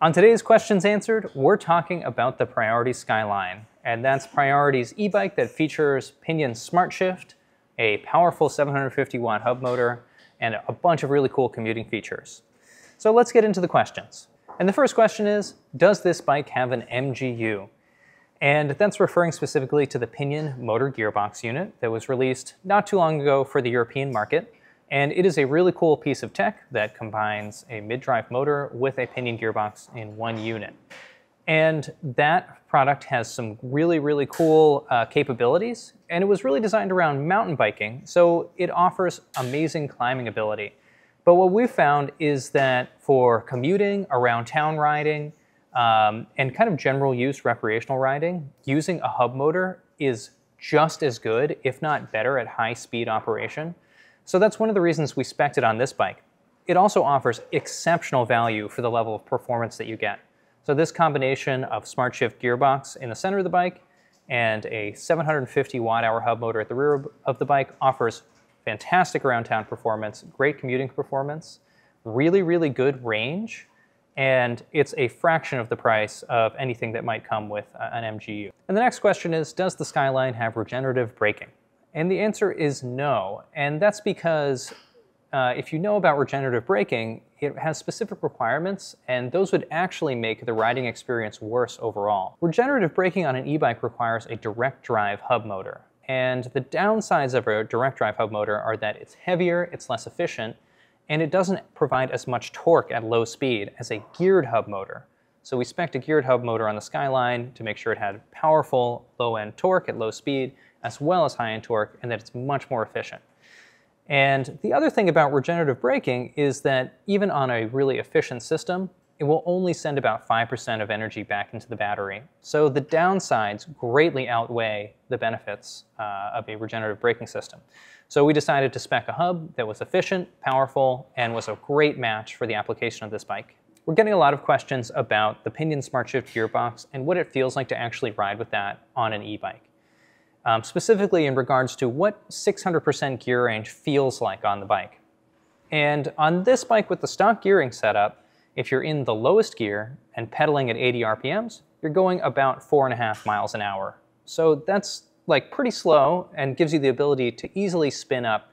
On today's questions answered, we're talking about the Priority Skyline, and that's Priority's e-bike that features Pinion Smart Shift, a powerful 750 watt hub motor, and a bunch of really cool commuting features. So let's get into the questions. And the first question is, does this bike have an MGU? And that's referring specifically to the Pinion motor gearbox unit that was released not too long ago for the European market. And it is a really cool piece of tech that combines a mid-drive motor with a Pinion gearbox in one unit. And that product has some really, really cool uh, capabilities. And it was really designed around mountain biking, so it offers amazing climbing ability. But what we've found is that for commuting, around town riding, um, and kind of general use recreational riding, using a hub motor is just as good, if not better, at high speed operation. So that's one of the reasons we spec'd it on this bike. It also offers exceptional value for the level of performance that you get. So this combination of Smart Shift gearbox in the center of the bike and a 750 watt hour hub motor at the rear of the bike offers fantastic around town performance, great commuting performance, really, really good range, and it's a fraction of the price of anything that might come with an MGU. And the next question is, does the Skyline have regenerative braking? And the answer is no, and that's because uh, if you know about regenerative braking, it has specific requirements, and those would actually make the riding experience worse overall. Regenerative braking on an e-bike requires a direct drive hub motor, and the downsides of a direct drive hub motor are that it's heavier, it's less efficient, and it doesn't provide as much torque at low speed as a geared hub motor. So we spec'd a geared hub motor on the Skyline to make sure it had powerful low-end torque at low speed, as well as high-end torque, and that it's much more efficient. And the other thing about regenerative braking is that even on a really efficient system, it will only send about 5% of energy back into the battery. So the downsides greatly outweigh the benefits uh, of a regenerative braking system. So we decided to spec a hub that was efficient, powerful, and was a great match for the application of this bike. We're getting a lot of questions about the Pinion Smart Shift gearbox and what it feels like to actually ride with that on an e-bike. Um, specifically in regards to what 600% gear range feels like on the bike. And on this bike with the stock gearing setup, if you're in the lowest gear and pedaling at 80 RPMs, you're going about four and a half miles an hour. So that's like pretty slow and gives you the ability to easily spin up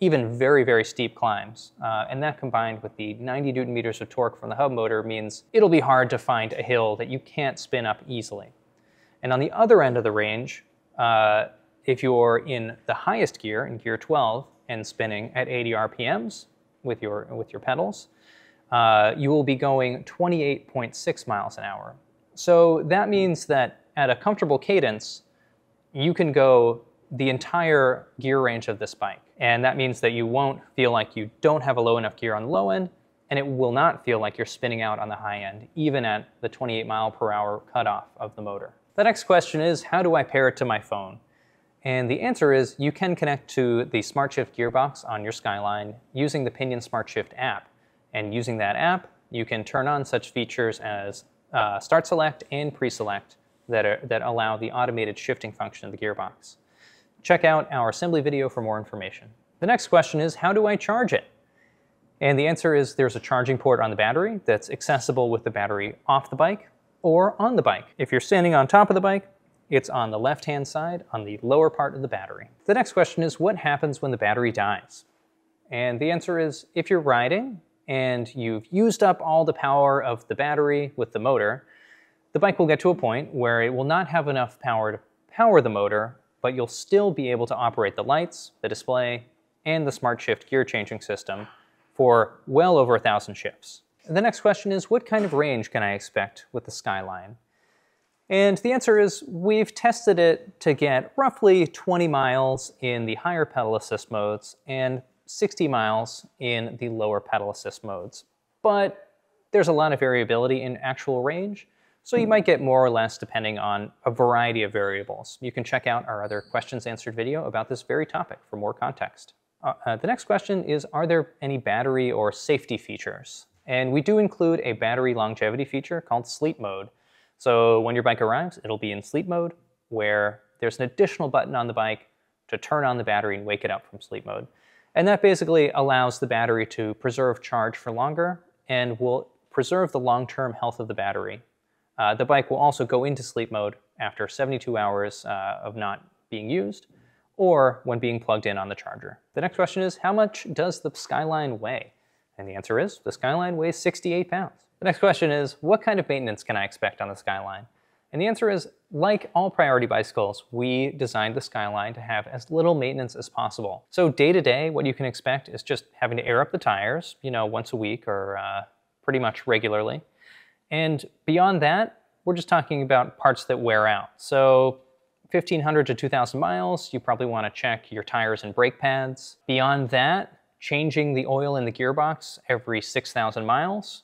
even very, very steep climbs. Uh, and that combined with the 90 newton meters of torque from the hub motor means it'll be hard to find a hill that you can't spin up easily. And on the other end of the range, uh, if you're in the highest gear, in gear 12, and spinning at 80 RPMs with your, with your pedals, uh, you will be going 28.6 miles an hour. So that means that at a comfortable cadence, you can go the entire gear range of this bike. And that means that you won't feel like you don't have a low enough gear on the low end, and it will not feel like you're spinning out on the high end, even at the 28 mile per hour cutoff of the motor. The next question is, how do I pair it to my phone? And the answer is you can connect to the SmartShift gearbox on your Skyline using the Pinion SmartShift app. And using that app, you can turn on such features as uh, Start Select and Pre-Select that, that allow the automated shifting function of the gearbox. Check out our assembly video for more information. The next question is, how do I charge it? And the answer is there's a charging port on the battery that's accessible with the battery off the bike or on the bike. If you're standing on top of the bike, it's on the left-hand side on the lower part of the battery. The next question is, what happens when the battery dies? And the answer is, if you're riding and you've used up all the power of the battery with the motor, the bike will get to a point where it will not have enough power to power the motor, but you'll still be able to operate the lights, the display, and the smart shift gear changing system for well over a thousand shifts. The next question is, what kind of range can I expect with the Skyline? And the answer is, we've tested it to get roughly 20 miles in the higher pedal assist modes and 60 miles in the lower pedal assist modes. But there's a lot of variability in actual range, so you might get more or less depending on a variety of variables. You can check out our other questions answered video about this very topic for more context. Uh, uh, the next question is, are there any battery or safety features? And we do include a battery longevity feature called sleep mode. So when your bike arrives, it'll be in sleep mode, where there's an additional button on the bike to turn on the battery and wake it up from sleep mode. And that basically allows the battery to preserve charge for longer and will preserve the long-term health of the battery. Uh, the bike will also go into sleep mode after 72 hours uh, of not being used or when being plugged in on the charger. The next question is, how much does the Skyline weigh? And the answer is, the Skyline weighs 68 pounds. The next question is, what kind of maintenance can I expect on the Skyline? And the answer is, like all priority bicycles, we designed the Skyline to have as little maintenance as possible. So day to day, what you can expect is just having to air up the tires, you know, once a week or uh, pretty much regularly. And beyond that, we're just talking about parts that wear out. So 1500 to 2000 miles, you probably want to check your tires and brake pads. Beyond that, changing the oil in the gearbox every 6,000 miles,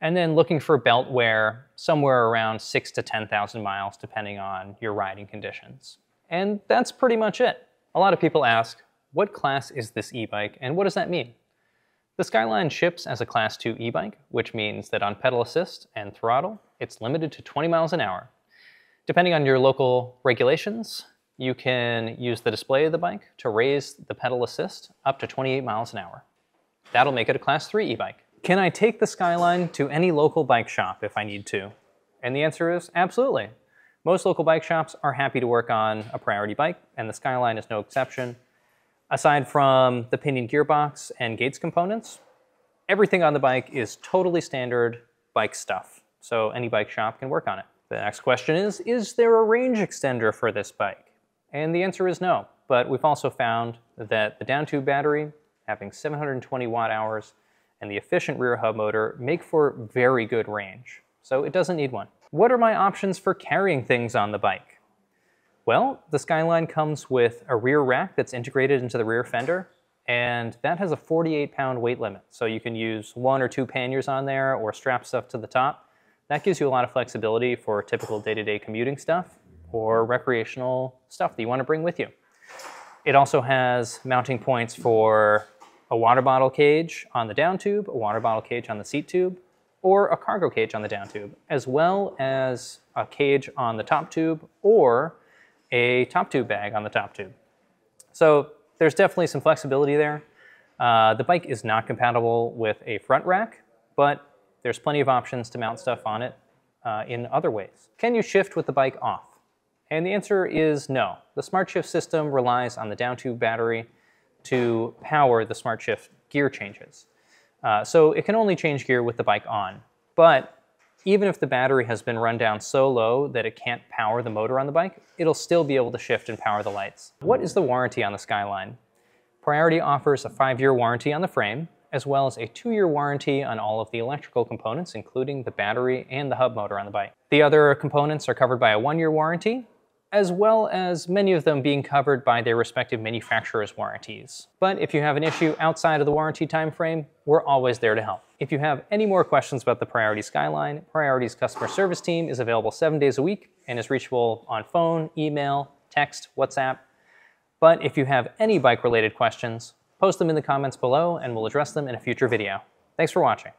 and then looking for belt wear somewhere around six to 10,000 miles, depending on your riding conditions. And that's pretty much it. A lot of people ask, what class is this e-bike and what does that mean? The Skyline ships as a class 2 e-bike, which means that on pedal assist and throttle, it's limited to 20 miles an hour. Depending on your local regulations, you can use the display of the bike to raise the pedal assist up to 28 miles an hour. That'll make it a class 3 e-bike. Can I take the Skyline to any local bike shop if I need to? And the answer is absolutely. Most local bike shops are happy to work on a priority bike, and the Skyline is no exception. Aside from the pinion gearbox and Gates components, everything on the bike is totally standard bike stuff, so any bike shop can work on it. The next question is, is there a range extender for this bike? And the answer is no, but we've also found that the down tube battery, having 720 watt hours, and the efficient rear hub motor make for very good range, so it doesn't need one. What are my options for carrying things on the bike? Well, the Skyline comes with a rear rack that's integrated into the rear fender, and that has a 48 pound weight limit. So you can use one or two panniers on there or strap stuff to the top. That gives you a lot of flexibility for typical day-to-day -day commuting stuff or recreational stuff that you want to bring with you. It also has mounting points for a water bottle cage on the down tube, a water bottle cage on the seat tube, or a cargo cage on the down tube, as well as a cage on the top tube or a top tube bag on the top tube. So there's definitely some flexibility there. Uh, the bike is not compatible with a front rack, but there's plenty of options to mount stuff on it uh, in other ways. Can you shift with the bike off? And the answer is no. The Smart Shift system relies on the down tube battery to power the Smart Shift gear changes. Uh, so it can only change gear with the bike on. But even if the battery has been run down so low that it can't power the motor on the bike, it'll still be able to shift and power the lights. What is the warranty on the Skyline? Priority offers a five-year warranty on the frame, as well as a two-year warranty on all of the electrical components, including the battery and the hub motor on the bike. The other components are covered by a one-year warranty, as well as many of them being covered by their respective manufacturer's warranties. But if you have an issue outside of the warranty timeframe, we're always there to help. If you have any more questions about the Priority Skyline, Priority's customer service team is available seven days a week and is reachable on phone, email, text, WhatsApp. But if you have any bike-related questions, post them in the comments below and we'll address them in a future video. Thanks for watching.